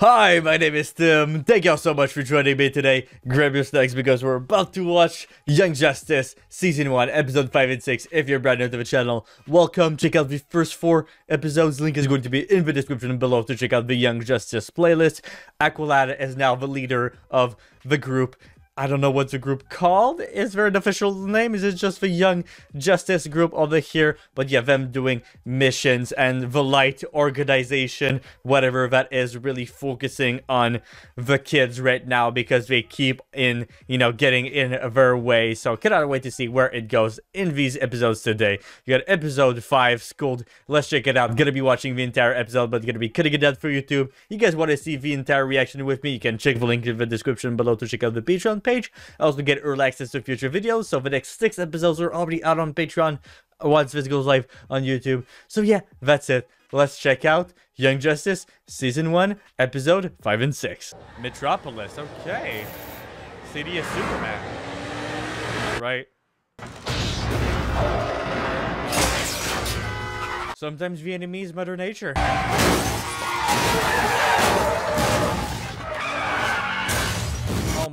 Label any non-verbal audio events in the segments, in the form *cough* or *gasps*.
Hi, my name is Tim. Thank y'all so much for joining me today. Grab your snacks because we're about to watch Young Justice Season 1, Episode 5 and 6. If you're brand new to the channel, welcome. Check out the first four episodes. Link is going to be in the description below to check out the Young Justice playlist. Aqualad is now the leader of the group I don't know what the group called. Is there an official name? Is it just the Young Justice group over here? But yeah, them doing missions and the Light organization, whatever that is, really focusing on the kids right now because they keep in, you know, getting in their way. So cannot wait to see where it goes in these episodes today. You got episode 5, Schooled. Let's check it out. Gonna be watching the entire episode, but gonna be cutting it out for YouTube. You guys want to see the entire reaction with me? You can check the link in the description below to check out the Patreon page. I also get early access to future videos. So the next six episodes are already out on Patreon once this goes live on YouTube. So yeah, that's it. Let's check out Young Justice Season 1, Episode 5 and 6. Metropolis, okay. City of Superman. Right. Sometimes Vietnamese Mother Nature.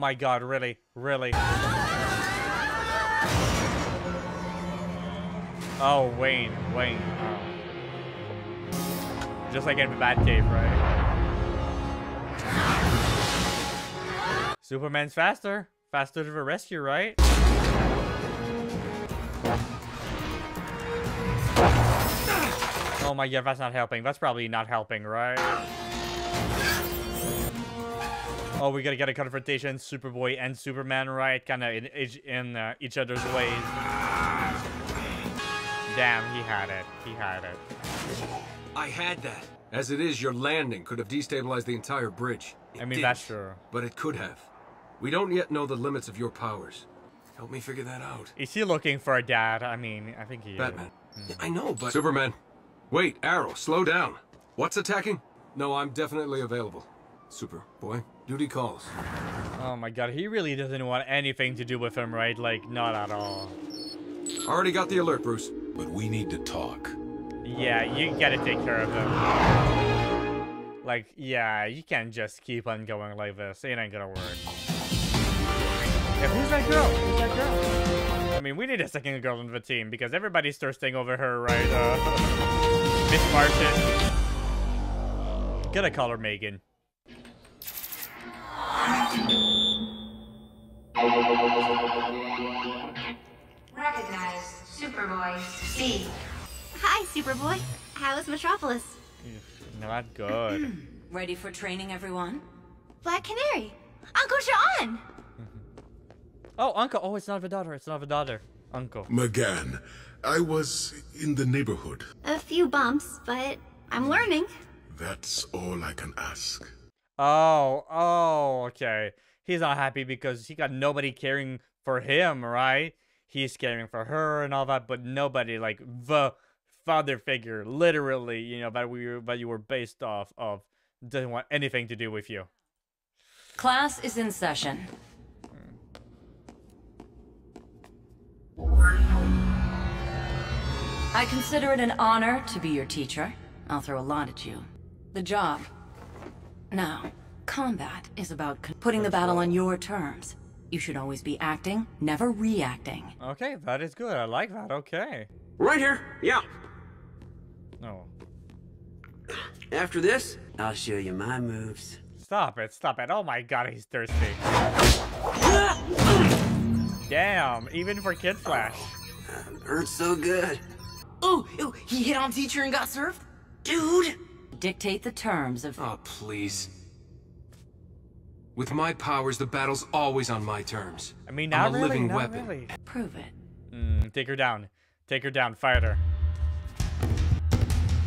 My god, really? Really? Oh, Wayne. Wayne. Oh. Just like in Batcave, right? Superman's faster. Faster to the rescue, right? Oh my god, that's not helping. That's probably not helping, right? Oh, we gotta get a confrontation, Superboy and Superman, right? Kind of in, in uh, each other's ways. Damn, he had it. He had it. I had that. As it is, your landing could have destabilized the entire bridge. It I mean, that's true. But it could have. We don't yet know the limits of your powers. Help me figure that out. Is he looking for a dad? I mean, I think he Batman. is. Yeah, I know, but... Superman. Wait, Arrow, slow down. What's attacking? No, I'm definitely available. Superboy, duty calls. Oh my god, he really doesn't want anything to do with him, right? Like, not at all. Already got the alert, Bruce. But we need to talk. Yeah, you gotta take care of him. Like, yeah, you can't just keep on going like this. It ain't gonna work. Yeah, who's that girl? Who's that girl? I mean, we need a second girl on the team because everybody's thirsting over her, right? Uh, *laughs* Miss Martian. Gotta call her Megan. Recognize Superboy C. Hi, Superboy. How is Metropolis? Not good. Hmm. Ready for training, everyone? Black Canary. Uncle J'onn! *laughs* Oh, Uncle. Oh, it's not the daughter. It's not the daughter. Uncle. M'gann, I was in the neighborhood. A few bumps, but I'm learning. That's all I can ask. Oh, oh, okay. He's not happy because he got nobody caring for him, right? He's caring for her and all that, but nobody like the father figure, literally, you know, that we that you were based off of, doesn't want anything to do with you. Class is in session. I consider it an honor to be your teacher. I'll throw a lot at you. The job. Now, combat is about putting the battle on your terms. You should always be acting, never reacting. Okay, that is good. I like that. Okay. Right here. Yeah. Oh, no. After this, I'll show you my moves. Stop it. Stop it. Oh my god, he's thirsty. Damn, even for Kid Flash. Hurts so good. Oh, oh, he hit on teacher and got served? Dude! Dictate the terms of... Oh, please. With my powers, the battle's always on my terms. I mean, not I'm a really, living not weapon. really. Prove it. Mm, take her down. Take her down. Fight her.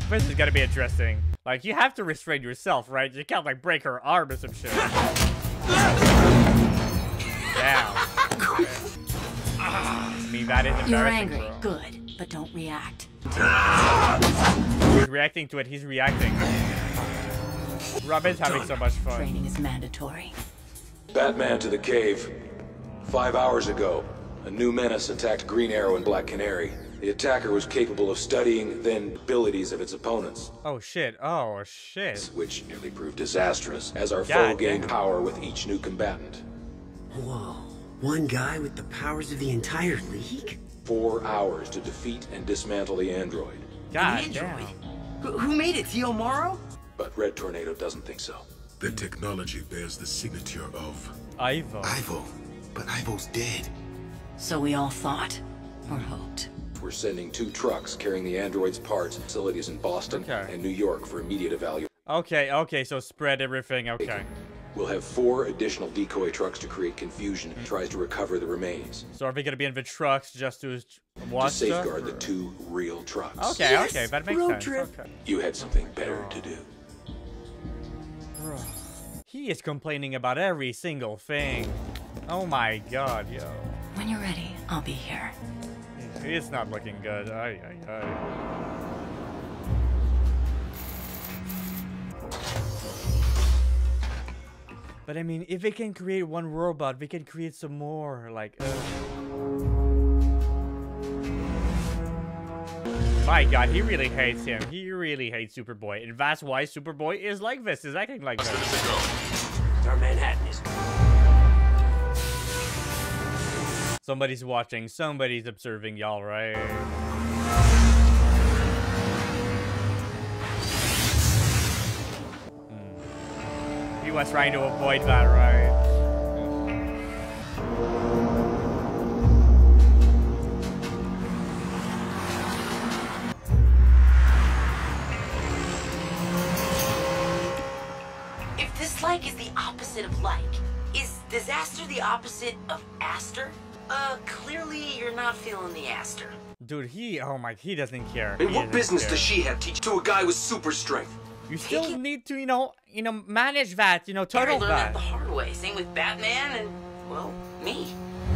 This is gonna be interesting. Like, you have to restrain yourself, right? You can't, like, break her arm or some shit. Damn. *laughs* I mean, that is embarrassing, You're angry. bro. Good, but don't react. He's reacting to it. He's reacting. Robin's having so much fun. Training is mandatory. Batman to the cave. Five hours ago, a new menace attacked Green Arrow and Black Canary. The attacker was capable of studying the abilities of its opponents, Oh shit. Oh shit. which nearly proved disastrous as our God foe gained damn. power with each new combatant. Whoa. One guy with the powers of the entire league? Four hours to defeat and dismantle the android. God An android? Who, who made it? T.O. Morrow? But Red Tornado doesn't think so. The technology bears the signature of Ivo. Ivo, but Ivo's dead. So we all thought. Or hoped. We're sending two trucks carrying the android's parts to facilities in Boston Okay. and New York for immediate evaluation. Okay, okay, so spread everything. Okay. We'll have four additional decoy trucks to create confusion and tries to recover the remains. So are we gonna be in the trucks just to s- To watch stuff, safeguard the two real trucks. Okay, Yes, okay, that makes road sense. trip. Okay. You had something better to do. He is complaining about every single thing. Oh my god, yo. When you're ready, I'll be here. It's not looking good. Ay, ay, ay. But I mean, if they can create one robot, we can create some more. Like, uh... my God, he really hates him. He really hates Superboy, and that's why Superboy is like this. Is acting like this. Our Manhattan is. Somebody's watching. Somebody's observing y'all, right? He was trying to avoid that, right? If this like is the opposite of like, is disaster the opposite of aster? Uh, clearly you're not feeling the aster. Dude, he, oh my, he doesn't care. And He what business care. does she have teach to a guy with super strength? You still need to, you know, you know, manage that, you know, Harry turtle learned that the hard way. Same with Batman and, well, me.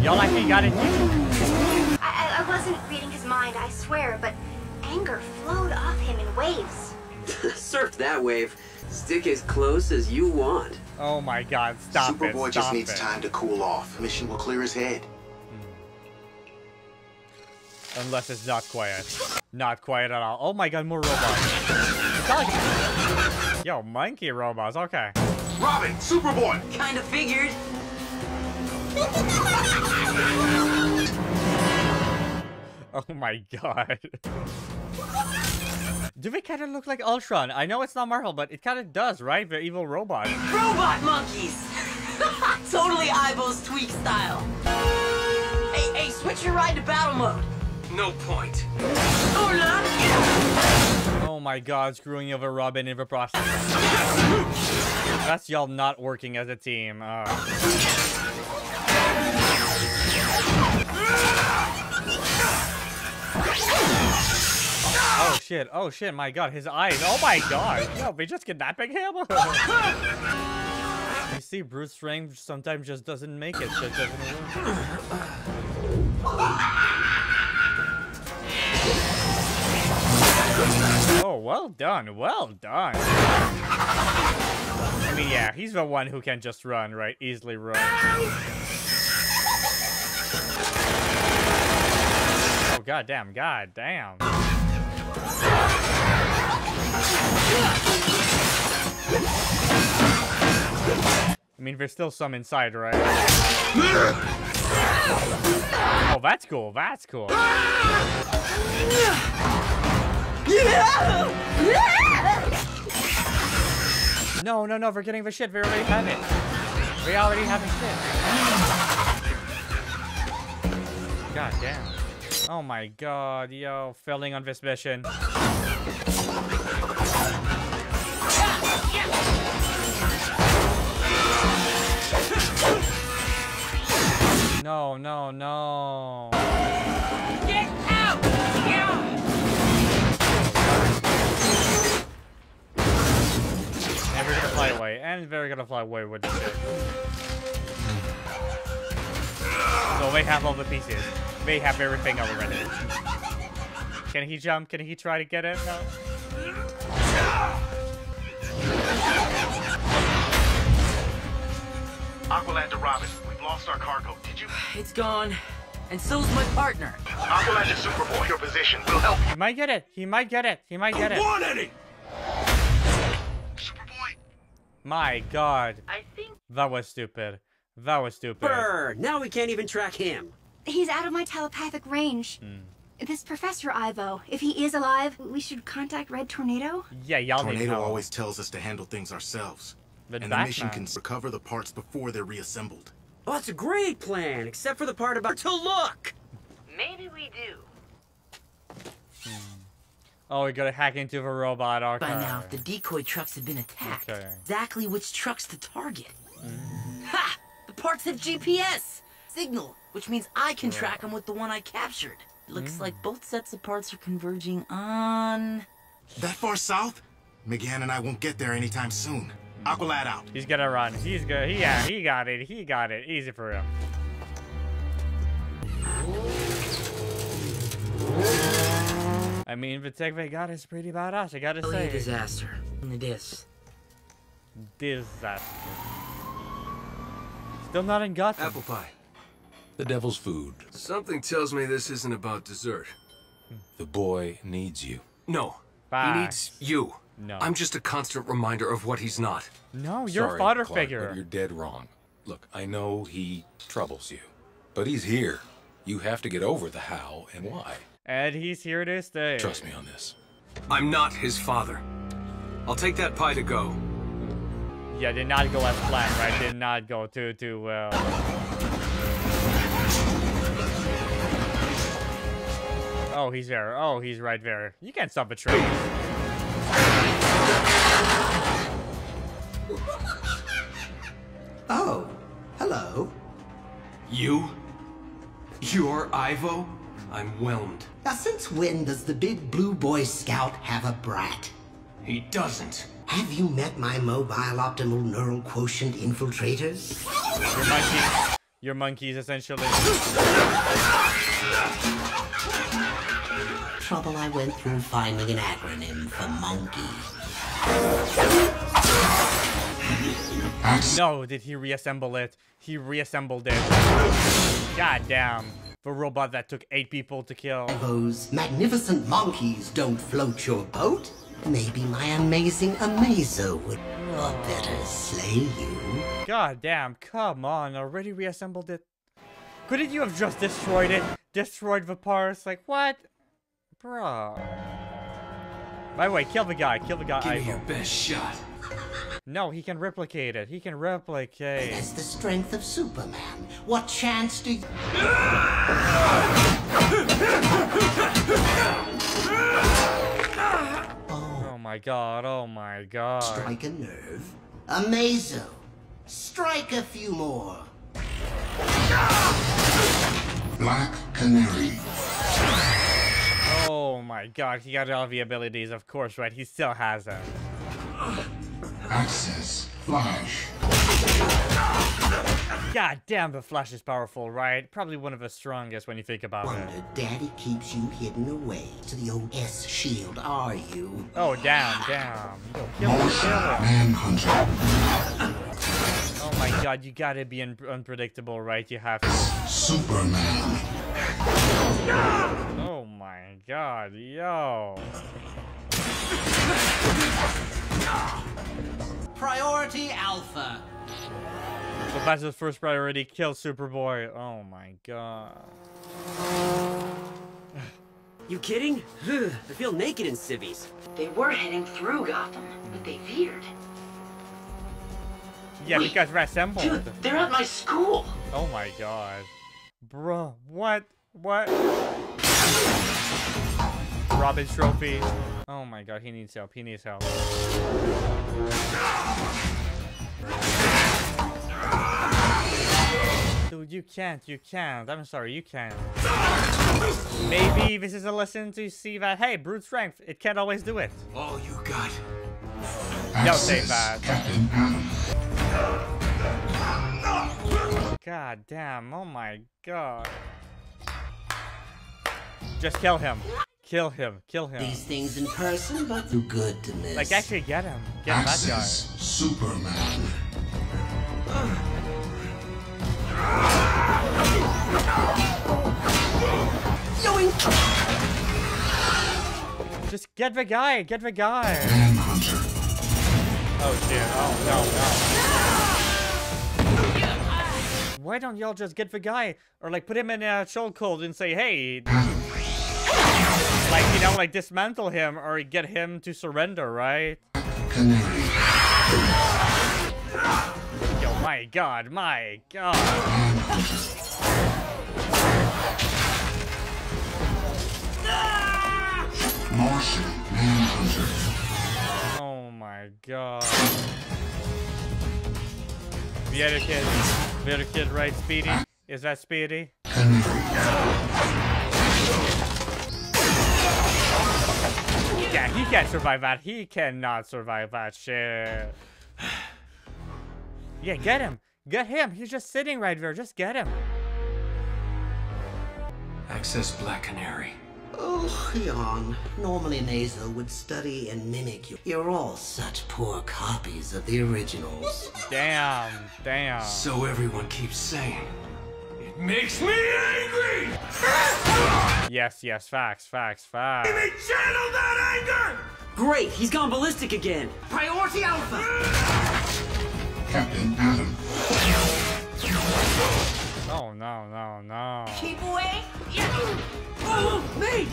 Y'all like actually got it. I, I, I wasn't reading his mind, I swear, but anger flowed off him in waves. *laughs* Surf that wave. Stick as close as you want. Oh my god, stop it. Superboy just needs it. time to cool off. Mission will clear his head. Unless it's not quiet. Not quiet at all. Oh my god, more robots. It's not like- Yo, monkey robots, okay. Robin, Superboy! Kinda figured. *laughs* Oh my god. *laughs* Do they kind of look like Ultron? I know it's not Marvel, but it kind of does, right? The evil robot. Robot monkeys! *laughs* totally Ivo's tweak style. Hey, hey, switch your ride to battle mode. No point. Oh, or not. Oh my god, screwing over Robin in the process. That's y'all not working as a team. Uh, oh shit, oh shit, my god, his eyes. Oh my god. Yo, they just kidnapping him? *laughs* you see, Bruce Wayne sometimes just doesn't make it. Just Oh, well done, well done. I mean, yeah, he's the one who can just run, right? Easily run. Oh, god damn, god damn. I mean, there's still some inside, right? Oh, that's cool, that's cool. No, no, no, we're getting the shit. We already have it. We already have the shit. God damn. Oh my god, yo, failing on this mission. No, no, no. Get out! Yeah! And we're gonna fly away. And we're gonna fly away with this shit. So they have all the pieces. They have everything already. Can he jump? Can he try to get it? No. Aqualad to Robin. We've lost our cargo. Did you? It's gone. and so's my partner. Aqualad and Superboy, your position will help He might get it. He might get it. He might get it. Want any? My God. I think That was stupid. That was stupid. Brr, now we can't even track him. He's out of my telepathic range. Hmm. This Professor Ivo, if he is alive, we should contact Red Tornado? Yeah, y'all need Tornado help. always tells us to handle things ourselves. But and the mission can recover the parts before they're reassembled. Oh, that's a great plan, except for the part about to look. maybe we do. Hmm. Oh, we gotta hack into the robot. Okay. By now, the decoy trucks have been attacked. Okay. Exactly which trucks to target. Mm-hmm. Ha! The parts have GPS signal, which means I can track them with the one I captured. Looks mm. like both sets of parts are converging on. That far south? M'gann and I won't get there anytime soon. Aqualad out. He's gonna run. He's good. He, yeah, he got it. He got it. Easy for him. I mean, the tech they got is pretty badass. I gotta Really a say. disaster. And it is. Disaster. Still not in Gotham. Apple pie. The devil's food. Something tells me this isn't about dessert. The boy needs you. No. Bye. He needs you. No. I'm just a constant reminder of what he's not. No, you're Sorry, a father Clark, figure. But you're dead wrong. Look, I know he troubles you, but he's here. You have to get over the how and why. And he's here to stay. Trust me on this. I'm not his father. I'll take that pie to go. Yeah, did not go as planned, right? Did not go too too well. Oh, he's there. Oh, he's right there. You can't stop a train. *laughs* Oh, hello. You? You're Ivo? I'm whelmed. Now, since when does the big blue boy scout have a brat? He doesn't. Have you met my mobile optimal neural quotient infiltrators? Your monkey. Your monkeys, essentially. Trouble I went through finding an acronym for monkey. No, did he reassemble it? He reassembled it. God damn. The robot that took eight people to kill. Those magnificent monkeys don't float your boat. Maybe my amazing Amazo would better slay you. God damn, come on, already reassembled it. Couldn't you have just destroyed it? Destroyed the parts? Like, what? Bro. By the way, kill the guy, kill the guy. Give me your best shot. No, he can replicate it. He can replicate. That's the strength of Superman. What chance do you... Oh my god, oh my god. Strike a nerve? Amazo. Strike a few more. Black Canary. Oh my god, he got all the abilities, of course, right? He still has them. Access. Flash. God damn, the Flash is powerful, right? Probably one of the strongest when you think about it. Wonder Daddy keeps you hidden away to the old S shield, are you? Oh, damn, damn. Yo, kill him, Motion. Manhunter. Oh my god, you gotta be un unpredictable, right? You have to. Superman. Oh my god, yo. Priority Alpha. So that's his first priority, kill Superboy. Oh my god. You kidding? *sighs* I feel naked in civvies. They were heading through Gotham, but they veered. Yeah, Wait, because we're assembled. Dude, they're at my school. Oh my god. Bruh, what? What? Robin's trophy. Oh my god, he needs help. He needs help. Dude, you can't. You can't. I'm sorry, you can't. Maybe this is a lesson to see that, hey, brute strength, it can't always do it. All you got. Don't say Access. that. Captain Atom. God damn, oh my god. Just kill him. Kill him. Kill him. These things in person but too good to miss. Like, actually get him. Get Access Superman. Just get the guy. Get the guy. Manhunter. Oh, dear. Oh, no, no. Why don't y'all just get the guy? Or, like, put him in a chokehold and say, hey... Like, you know, like dismantle him or get him to surrender, right? Yo, my god, my god. Oh my god. The other kid, the other kid, right, Speedy? Is that Speedy? Yeah, he can't survive that. He cannot survive that shit. *sighs* Yeah, get him. Get him. He's just sitting right there. Just get him. Access Black Canary. Oh, Jan. Normally Nazo would study and mimic you. You're all such poor copies of the originals. Damn, damn. So everyone keeps saying. It makes me angry! Yes, yes, facts, facts, facts. Channel that anger! Great, he's gone ballistic again. Priority Alpha. Captain Atom. Oh, no, no, no. Keep away. Yeah. Oh, me.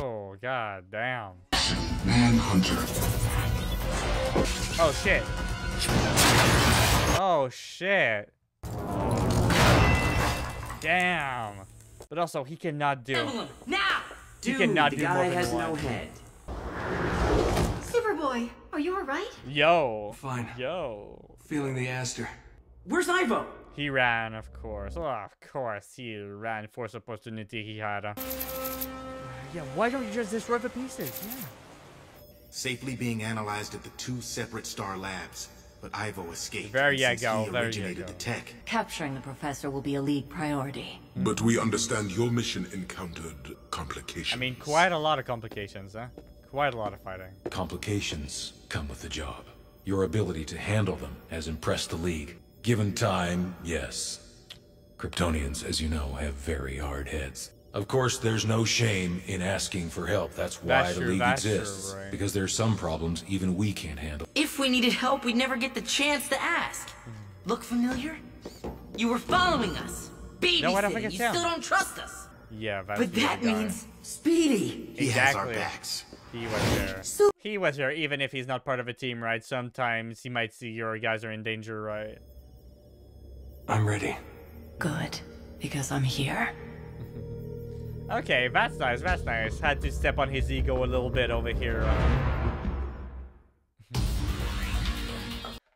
Oh, god damn. Manhunter. Oh, shit. Oh, shit. Damn. But also, he cannot do. Emblem, now. He Dude, cannot the do guy more than has one. no head. Superboy, are you alright? Yo. Fine. Yo. Feeling the Aster. Where's Ivo? He ran, of course. Oh, of course, he ran. Force opportunity he had. uh. Yeah, why don't you just destroy the pieces? Yeah. Safely being analyzed at the two separate star labs. But Ivo escaped. There and you since go, he there you originated go. the tech. Capturing the professor will be a league priority. But we understand your mission encountered complications. I mean, quite a lot of complications, huh? Quite a lot of fighting. Complications come with the job. Your ability to handle them has impressed the League. Given time, yes. Kryptonians, as you know, have very hard heads. Of course, there's no shame in asking for help. That's why That's the true, League that's true, exists. right. Because there's some problems even we can't handle. If we needed help, we'd never get the chance to ask. Look familiar? You were following us. Babysitting. No, I don't you still him. don't trust us. Yeah, that's But that guy. means Speedy. He has our backs. He was there. He was there, even if he's not part of a team, right? Sometimes he might see your guys are in danger, right? I'm ready. Good, because I'm here. Okay, that's nice, that's nice. Had to step on his ego a little bit over here. uh.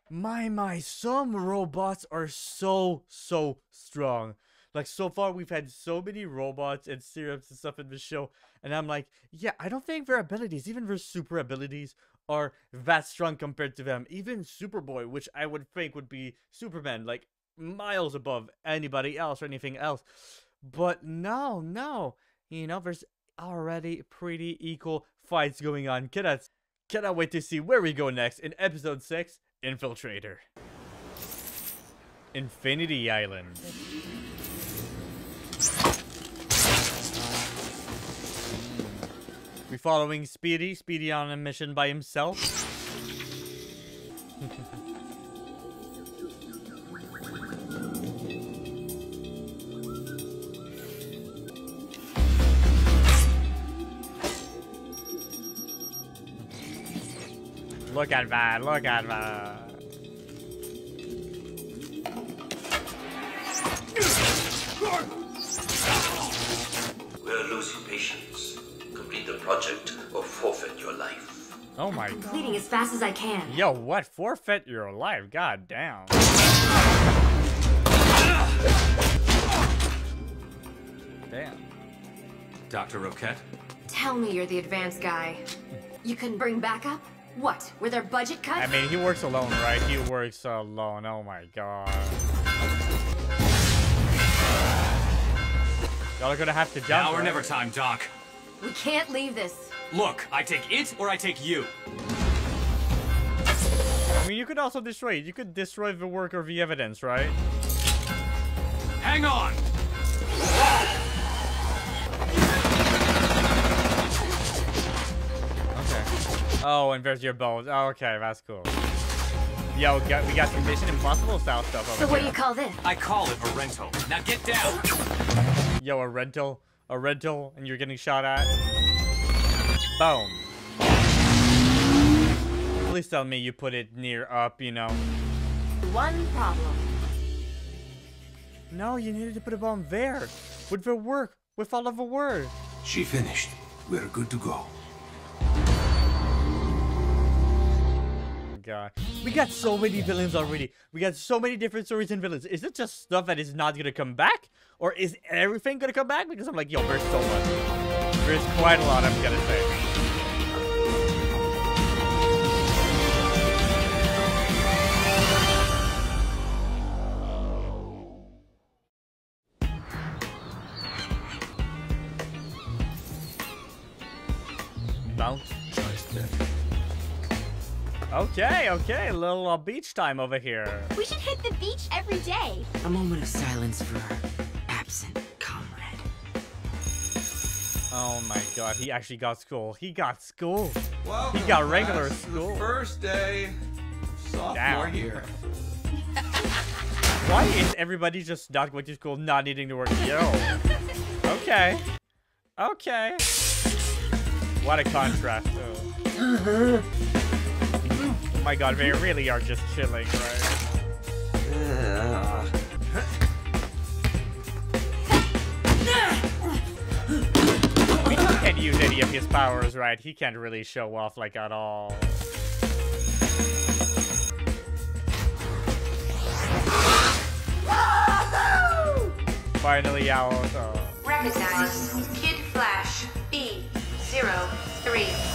my, my, some robots are so, so strong. Like, so far, we've had so many robots and syrups and stuff in the show. And I'm like, yeah, I don't think their abilities, even their super abilities, are that strong compared to them. Even Superboy, which I would think would be Superman, like, miles above anybody else or anything else. But no, no. You know, there's already pretty equal fights going on. Cannot, cannot wait to see where we go next in episode 6 Infiltrator. Infinity Island. We following Speedy. Speedy on a mission by himself. *laughs* Look at that, look at that. We're losing patience. Complete the project or forfeit your life. Oh my Completing as fast as I can. Yo, what? Forfeit your life? God damn. Damn. Dr. Roquette? Tell me you're the advanced guy. You can bring backup? What? Were there budget cuts? I mean, he works alone, right? He works alone. Oh my god. Y'all are gonna have to jump. Now or right? never time, Doc. we can't leave this. Look, I take it or I take you. I mean, you could also destroy it. You could destroy the work or the evidence, right? Hang on! Oh, and there's your bones. Oh, okay, that's cool. Yo, we got, we got some Mission Impossible style stuff over So what do you call this? I call it a rental. Now get down. Yo, a rental, a rental, and you're getting shot at. Boom. Please tell me you put it near up, you know. One problem. No, you needed to put a bomb there. With the work, with all of the word. She finished. We're good to go. God. We got so many villains already. We got so many different stories and villains. Is it just stuff that is not gonna come back? Or is everything gonna come back? Because I'm like, yo, there's so much. There's quite a lot, I'm gonna say. Okay, okay, a little uh, beach time over here. We should hit the beach every day. A moment of silence for our absent comrade. Oh my god, he actually got school. He got school. he got regular school. First day, sophomore Damn. year. *laughs* Why is everybody just not going to school, not needing to work? Yo. Okay. Okay. What a contrast. *laughs* Oh. Oh my god, they really are just chilling, right? We can't use any of his powers, right? He can't really show off like at all. Finally out. Uh, Recognize Kid Flash B03.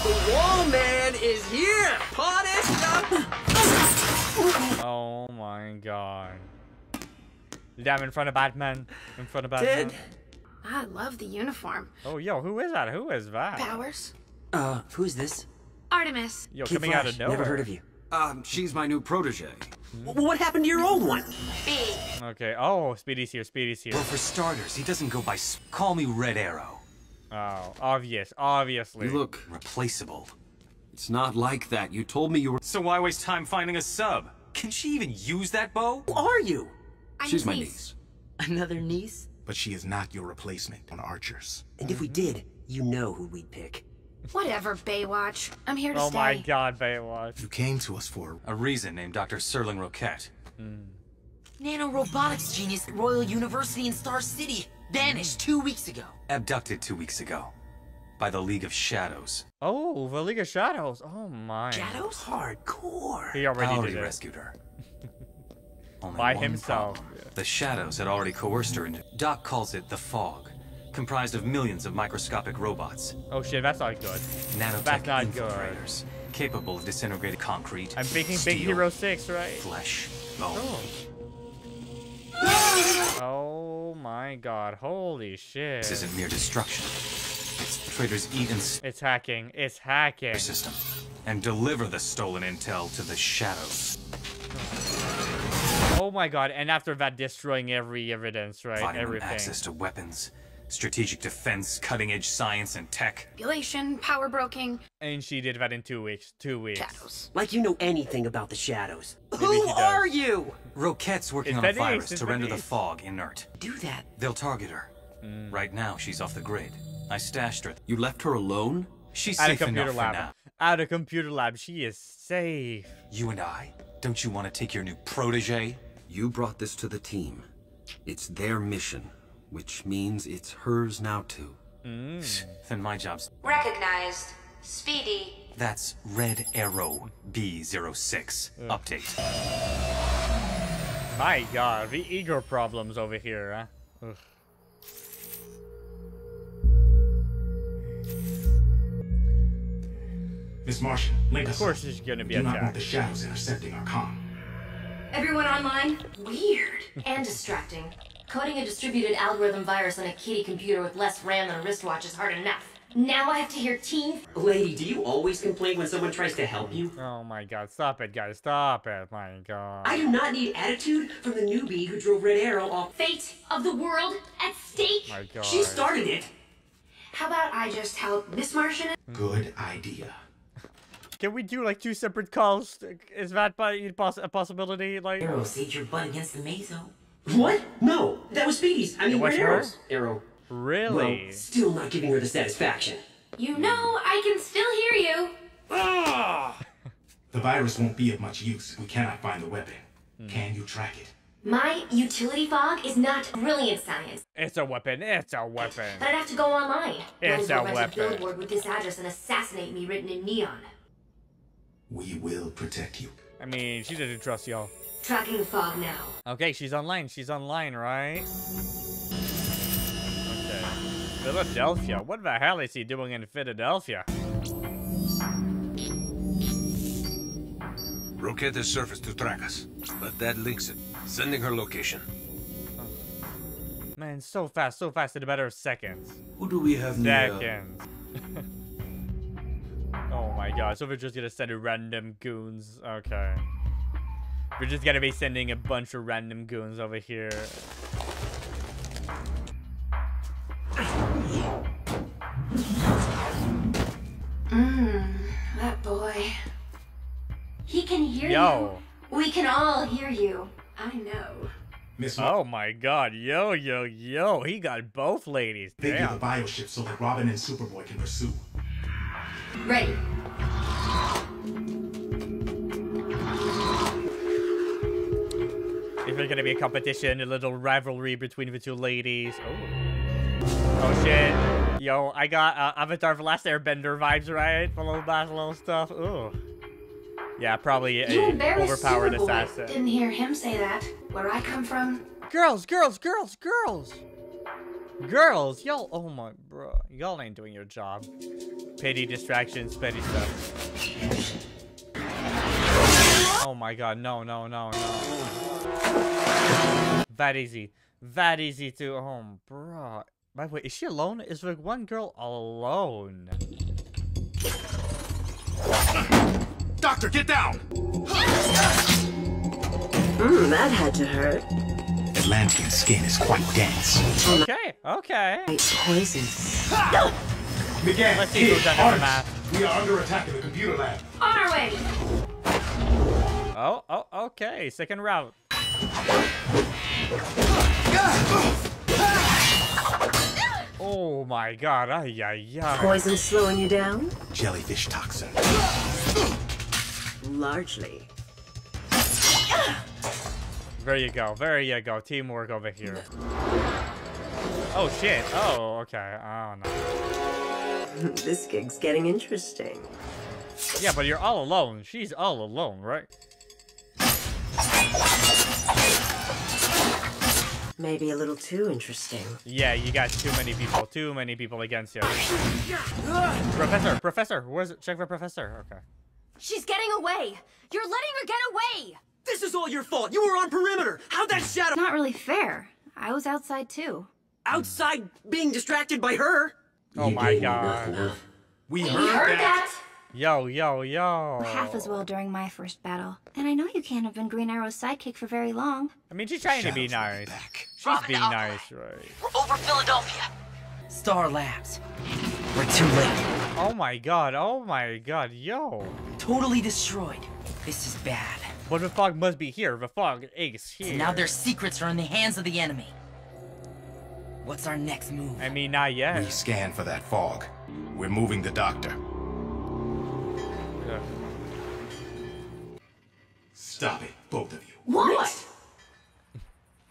The wall man is here! Ponished up! Oh my god. Damn, in front of Batman. In front of Batman. Dead. I love the uniform. Oh, yo, who is that? Who is that? Powers? Uh, who's this? Artemis. Yo, Kid coming out of Flash, nowhere. Never heard of you. Um, she's my new protege. W- what happened to your old one? B. Okay. Oh, Speedy's here. Speedy's here. Well, for starters, he doesn't go by. s- Call me Red Arrow. Oh, obvious. Obviously. You look Replaceable. It's not like that. You told me you were. So why waste time finding a sub? Can she even use that bow? Who are you? I'm She's my niece. niece. Another niece? But she is not your replacement on Archers. And if we did, you know who we'd pick. Whatever, Baywatch. I'm here to Oh stay. my god, Baywatch. You came to us for A reason named Dr. Serling Roquette. Hmm. Nanorobotics genius at Royal University in Star City. Vanished two weeks ago. Abducted two weeks ago. By the League of Shadows. Oh, the League of Shadows. Oh my. Shadows? Hardcore. He already I already did it. rescued her. *laughs* Only By one himself. problem. The Shadows had already coerced her into. Doc calls it the Fog, comprised of millions of microscopic robots, Oh shit, that's not good. nanotech That's not good. infiltrators, capable of disintegrating concrete. I'm thinking steel, Big Hero 6, right? Flesh, bone. Oh. *laughs* oh my god, holy shit. This isn't mere destruction. Its traitors eat and s- It's hacking. It's hacking. system and deliver the stolen intel to the Shadows. Oh my god, and after that, destroying every evidence, right? Providing them Everything. access to weapons, strategic defense, cutting-edge science, and tech. Manipulation, power broking, And she did that in two weeks. Two weeks. shadows. Like you know anything about the shadows. Maybe Who are you? Roquette's working It's on a virus it's to render the fog inert. Do that. They'll target her. Mm. Right now, she's off the grid. I stashed her. You left her alone? She's At a safe computer enough lab. for now. At a computer lab, she is safe. You and I. Don't you want to take your new protege? You brought this to the team. It's their mission, which means it's hers now too. Mm. Then my job's. Recognized Speedy. That's Red Arrow B06. Update. My god, the ego problems over here, huh? Miss Martian, link Of us. course she's gonna be We do not want the shadows intercepting our comm. Everyone online? Weird. and distracting. Coding a distributed algorithm virus on a kitty computer with less RAM than a wristwatch is hard enough. Now I have to hear teen. Lady, do you always complain when someone tries to help you? Oh my god, stop it, guys, stop it, my god. I do not need attitude from the newbie who drove Red Arrow off. Fate of the world at stake. My god. She started it. How about I just help Miss Martian? Good idea. Can we do like two separate calls? Is that by poss a possibility? Like Arrow saved your butt against the Mazo. What? No, that was Speedy's. I It mean, was Red her? Arrow's arrow. Really? Well, still not giving her the satisfaction. You know, I can still hear you. Ah! The virus won't be of much use we cannot find the weapon. Can you track it? My utility fog is not brilliant science, It's a weapon. It's a weapon. but I'd have to go online. It's Those will a rent weapon. billboard with this address and assassinate me written in neon. We will protect you. I mean, she doesn't trust y'all. Tracking the fog now. Okay, she's online. She's online, right? Okay. Philadelphia. What the hell is he doing in Philadelphia? Roquette has surfaced to track us, but that links it. Sending her location. Man, so fast, so fast in a matter of seconds. Who do we have near? Seconds. *laughs* oh my god, so we're just gonna send a random goons. Okay. We're just gonna be sending a bunch of random goons over here. Mmm, that boy. He can hear Yo. you. We can all hear you. I know. Miss Oh my god, yo, yo, yo, he got both ladies. Figure the Damn. bioship so that Robin and Superboy can pursue. Ready. Is gonna be a competition, a little rivalry between the two ladies? Oh. Oh shit. Yo, I got uh, Avatar The Last Airbender vibes, right? For little that little stuff. Ooh. Yeah, probably You a overpowered Superboy. assassin. Didn't hear him say that. Where I come from, Girls, girls, girls, girls! Girls, y'all, oh my, bro, y'all ain't doing your job. Petty distractions, petty stuff. Oh my god, no, no, no, no. That easy. That easy to, oh, bro. By the way, is she alone? Is the one girl alone? Doctor, get down! Hmm, that had to hurt. Atlantean skin is quite dense. Okay, okay. Poison. Miguel, Let's see who's under the Artemis, map. We are under attack in the computer lab. on our way. Oh, oh, okay. Second route. Oh my god, ay, ay, ay. Poison slowing you down? Jellyfish toxin. Largely. There you go, there you go. Teamwork over here. Oh shit, oh, okay. Oh no. this gig's getting interesting. Yeah, but you're all alone. She's all alone, right? Maybe a little too interesting. Yeah, you got too many people. Too many people against you. Professor, professor, where's it? Check for professor. Okay. She's getting away. You're letting her get away. This is all your fault. You were on perimeter. How'd that shadow? Not really fair. I was outside too. Outside being distracted by her. Oh You my god. We We heard, heard that. that. Yo, yo, yo. Half as well during my first battle. And I know you can't have been Green Arrow's sidekick for very long. I mean, she's trying to be nice. She's being nice, right? We're over Philadelphia. Star Labs. We're too late. Oh my god, oh my god, yo. Totally destroyed. This is bad. But the fog must be here. The fog is here. So now their secrets are in the hands of the enemy. What's our next move? I mean, not yet. We scan for that fog. We're moving the doctor. Stop it, both of you. What?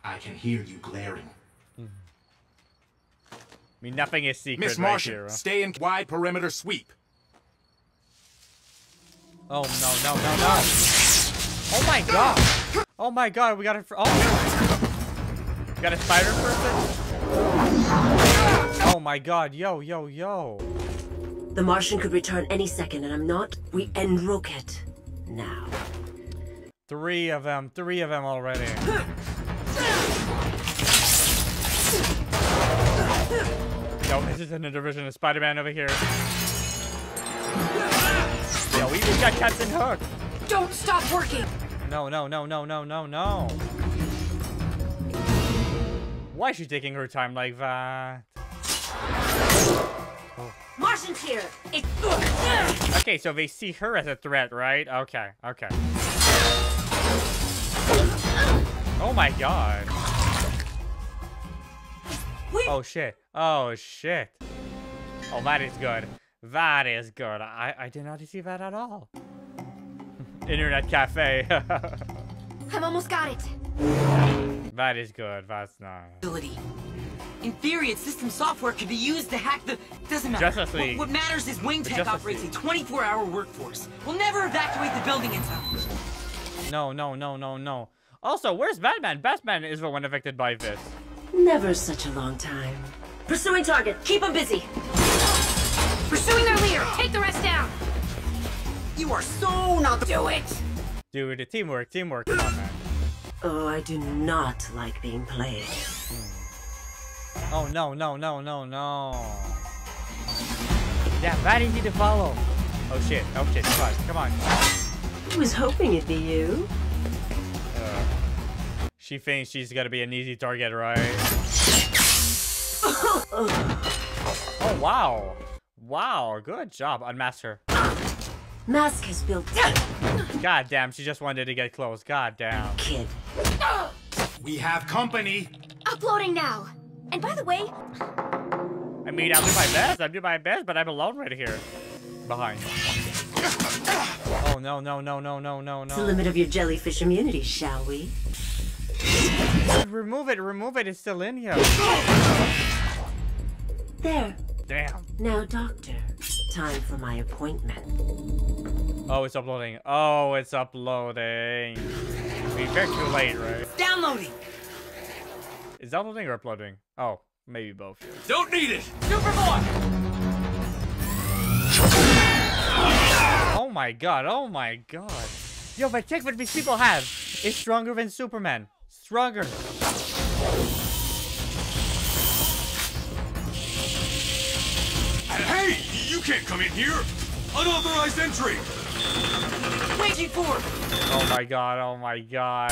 I can hear you glaring. I mean, nothing is secret Miss right Martian, here. stay in wide perimeter sweep. Oh, no, no, no, no. Oh my god. Oh my god, we got a... fr- Oh. We got a spider person? Oh my god, yo, yo, yo. The Martian could return any second, and I'm not. We end Roquette Now. Three of them, three of them already. Yo, this is an intervention of Spider-Man over here. Yo, we even got Captain Hook. Don't stop working. No, no, no, no, no, no, no. Why is she taking her time like that? Oh. Martian's here! It... Okay, so they see her as a threat, right? Okay, okay. Oh my god. Oh shit. Oh shit. Oh, that is good. That is good. I, I did not see that at all. *laughs* Internet cafe. *laughs* I've almost got it. that is good. That's nice. Ability. In theory, its system software could be used to hack the... Doesn't matter. Justice What, League. what matters is Wing The Tech Justice operates a 24-hour workforce. We'll never evacuate the building in time. No, no, no, no, no. Also, where's Batman? Batman is the one affected by this. Never such a long time. Pursuing target. Keep him busy. Pursuing their leader. Take the rest down. You are so not... Do it. Dude, teamwork, teamwork. Come on, man. Oh, I do not like being played. Oh, no, no, no, no, no. Yeah, that easy to follow. Oh shit, oh shit, come on, come on. I was hoping it'd be you. She thinks she's gonna be an easy target, right? Oh, wow. Wow, good job. Unmask her. Mask has built. God damn, she just wanted to get close. God damn. Kid. We have company. Uploading now. And by the way, I mean, I'll do my best. I'll do my best, but I'm alone right here. Behind. Oh, no, no, no, no, no, no, no. It's the limit of your jellyfish immunity, shall we? Remove it, remove it. It's still in here. There. Damn. Now, Doctor, time for my appointment. Oh, it's uploading. Oh, it's uploading. We very too late, right? Downloading. Is uploading or uploading? Oh, maybe both. Don't need it! Superboy! Oh my god, oh my god. Yo, but check what these people have. It's stronger than Superman. Stronger. Hey! You can't come in here! Unauthorized entry! Waging for. Oh my god, oh my god.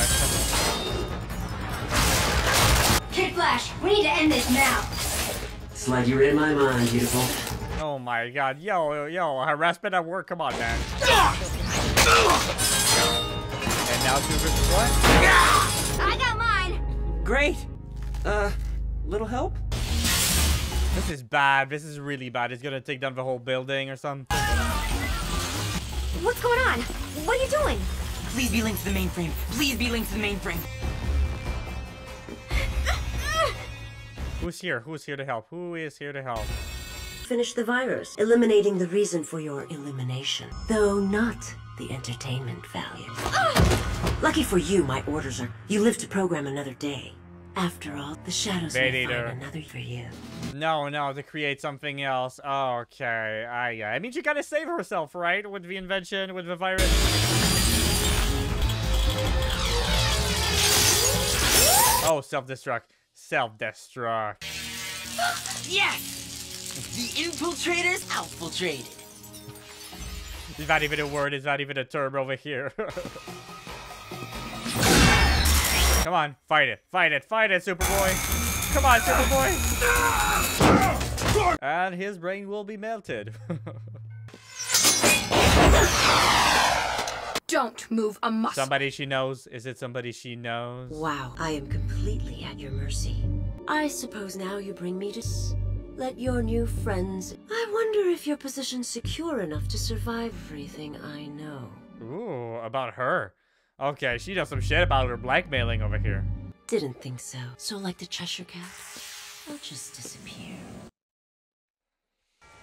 Kid Flash, we need to end this now. It's like you're in my mind, beautiful. Oh my god. Yo, yo, harassment at work. Come on, man. Ah! And now Super what? Ah! I got mine. Great. Uh, little help? This is bad. This is really bad. It's gonna take down the whole building or something. What's going on? What are you doing? Please be linked to the mainframe. Please be linked to the mainframe. Who's here? Who's here to help? Who is here to help? Finish the virus, eliminating the reason for your elimination, though not the entertainment value. Lucky for you, my orders are you live to program another day. After all, the shadows may Vader. find another for you. No, no, to create something else. Okay, I, yeah. I mean, she gotta save herself, right? With the invention, with the virus. Oh, self-destruct. Self-destruct. *gasps* Yes! The infiltrators outfiltrated. Is not even a word? it's not even a term over here? *laughs* Come on, fight it, fight it, fight it, Superboy. Come on, Superboy. And his brain will be melted. *laughs* Don't move a muscle. somebody she knows. Is it somebody she knows? Wow, I am completely at your mercy. I suppose now you bring me to s- let your new friends. I wonder if your position's secure enough to survive everything I know. Ooh, about her. Okay, she does some shit about her blackmailing over here. Didn't think so. So, like the Cheshire Cat, I'll just disappear.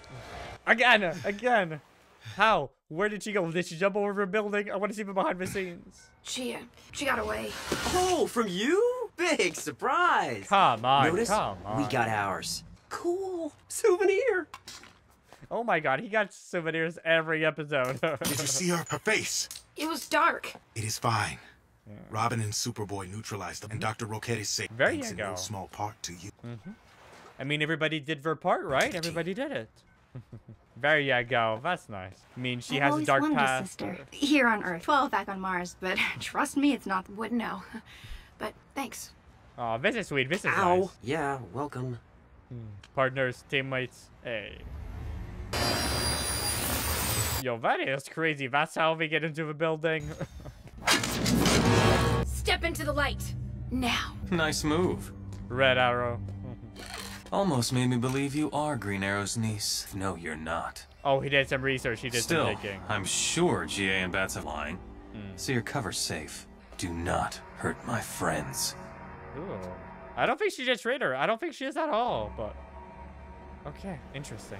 *sighs* Again, again. How? Where did she go? Did she jump over a building? I want to see the behind the scenes. She, uh, she got away. Oh, from you? Big surprise. Come on, Notice? come on. We got ours. Cool. Souvenir. Oh my god, he got souvenirs every episode. *laughs* Did you see her, her face? It was dark. It is fine. Robin and Superboy neutralized them, and Dr. Roquette is safe. There thanks you in go. no small part to you. hmm I mean, everybody did their part, right? Everybody did it. *laughs* there you go. That's nice. I mean, she I've has a always dark past. sister. Here on Earth. Well, back on Mars, but *laughs* trust me, it's not. Wouldn't know. But thanks. Oh, this is sweet. This is Ow. nice. Yeah, welcome. Partners, teammates. Hey. Yo, that is crazy. That's how we get into the building. *laughs* Step into the light. Now. Nice move. Red Arrow. Almost made me believe you are Green Arrow's niece. No, you're not. Oh, he did some research. He did Still, some digging. I'm sure GA and Bats have lying. Hmm. So your cover's safe. Do not hurt my friends. Ooh. I don't think she's a traitor. I don't think she is at all, but... Okay, interesting.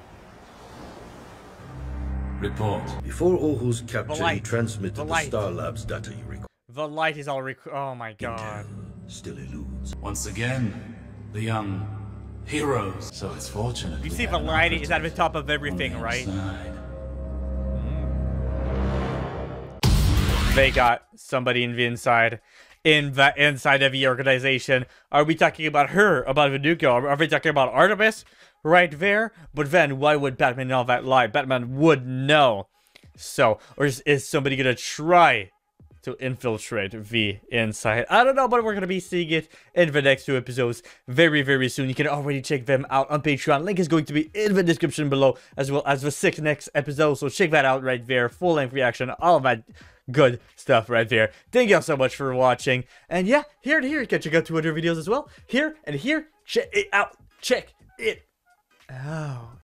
Report. Before Ohu's capture, he transmitted The the. Star Labs data you require. The light is all rec- Oh my god. Still eludes. Once again, the young heroes. So it's fortunate. You see the light is at the top of on the everything, right? inside. They got somebody in the inside. In the inside of the organization. Are we talking about her? About Viduko? Are are we talking about Artemis? Right there? But then why would Batman know that lie? Batman would know. So, or is, is somebody gonna try to infiltrate the inside? I don't know, but we're gonna be seeing it in the next two episodes very, very soon. You can already check them out on Patreon. Link is going to be in the description below, as well as the six next episodes. So check that out right there. Full length reaction, all of that good stuff right there. Thank you all so much for watching. And yeah, here and here, you can check out two other videos as well. Here and here, check it out. Check it out.